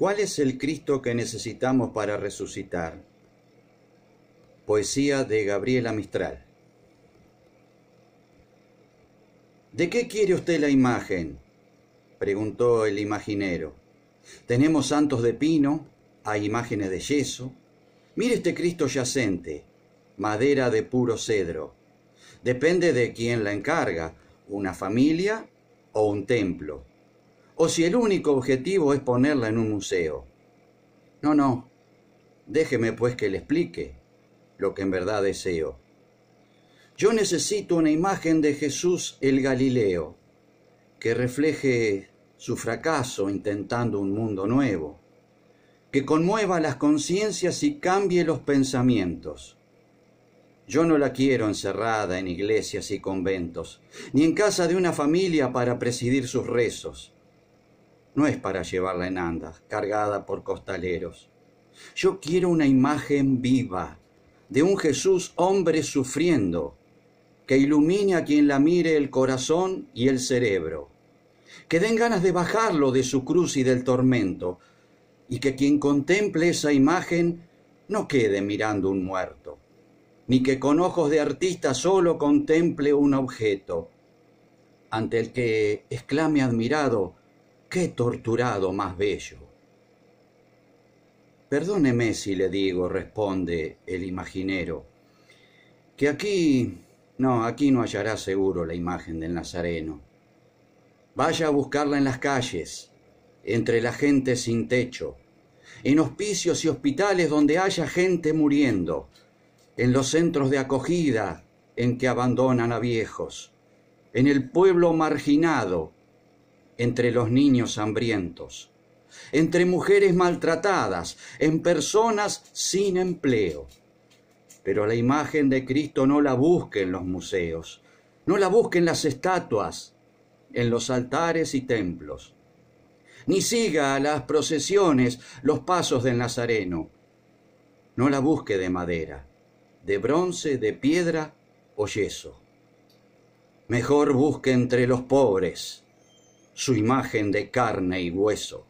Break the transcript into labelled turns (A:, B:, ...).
A: ¿Cuál es el Cristo que necesitamos para resucitar? Poesía de Gabriela Mistral. ¿De qué quiere usted la imagen? preguntó el imaginero. Tenemos santos de pino, hay imágenes de yeso. Mire este Cristo yacente, madera de puro cedro. Depende de quién la encarga, una familia o un templo o si el único objetivo es ponerla en un museo. No, no, déjeme pues que le explique lo que en verdad deseo. Yo necesito una imagen de Jesús el Galileo que refleje su fracaso intentando un mundo nuevo, que conmueva las conciencias y cambie los pensamientos. Yo no la quiero encerrada en iglesias y conventos, ni en casa de una familia para presidir sus rezos no es para llevarla en andas, cargada por costaleros. Yo quiero una imagen viva de un Jesús hombre sufriendo, que ilumine a quien la mire el corazón y el cerebro, que den ganas de bajarlo de su cruz y del tormento, y que quien contemple esa imagen no quede mirando un muerto, ni que con ojos de artista solo contemple un objeto, ante el que exclame admirado, qué torturado más bello. Perdóneme si le digo, responde el imaginero, que aquí, no, aquí no hallará seguro la imagen del Nazareno. Vaya a buscarla en las calles, entre la gente sin techo, en hospicios y hospitales donde haya gente muriendo, en los centros de acogida en que abandonan a viejos, en el pueblo marginado entre los niños hambrientos, entre mujeres maltratadas, en personas sin empleo. Pero la imagen de Cristo no la busque en los museos, no la busque en las estatuas, en los altares y templos, ni siga a las procesiones los pasos del Nazareno. No la busque de madera, de bronce, de piedra o yeso. Mejor busque entre los pobres, su imagen de carne y hueso.